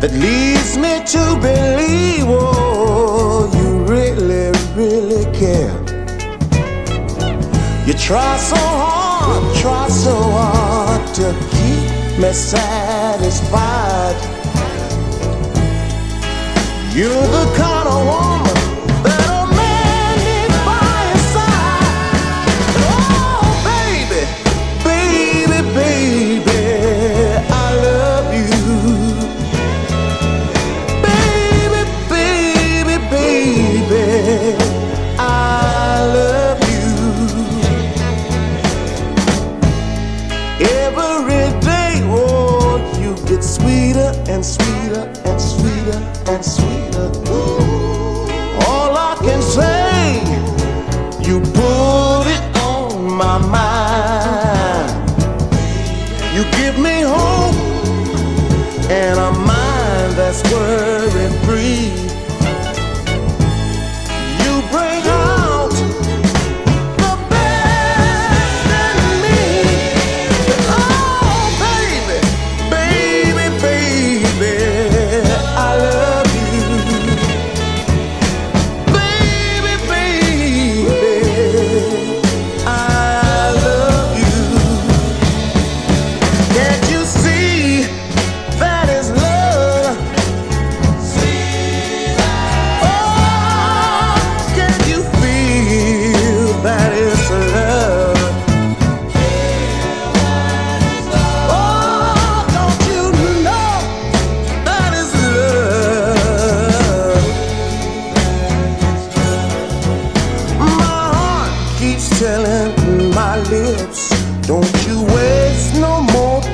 that leads me to believe, oh, you really, really care. You try so hard, try so hard to keep me satisfied. You're the kind of woman sweeter and sweeter and sweeter and sweeter. All I can say, you put it on my mind. You give me hope and a mind that's worry free.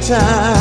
time.